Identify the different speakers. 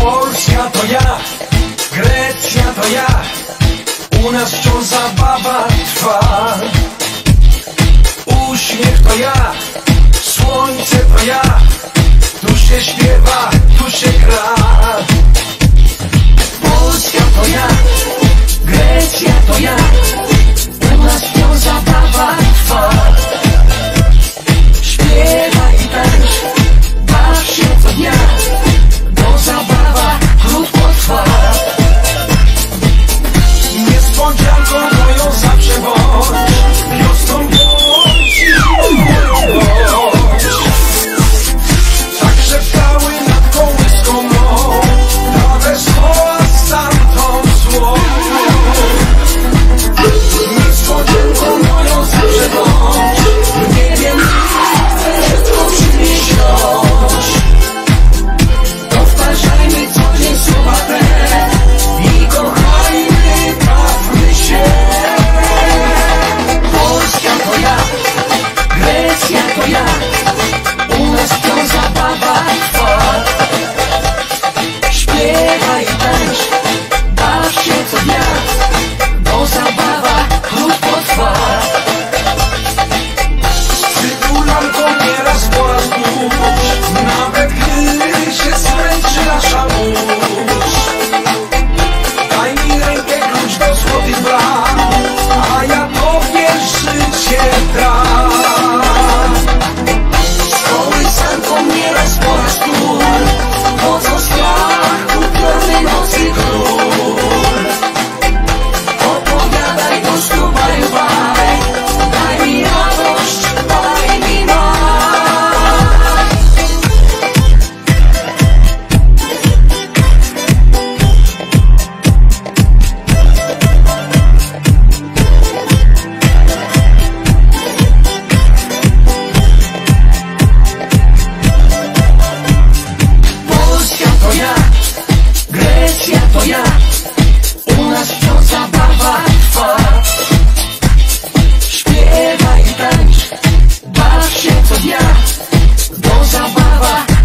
Speaker 1: Polska to ja, Grecja to ja. U nas wciąż zabawa trwa. Uśmiech to ja, słońce to ja. Tu się śpiewa, tu się gra. Polska to ja. to ja Grecja to ja U nas wciąż zabawa trwa. Śpiewaj i tańcz Baw się co dnia Bo zabawa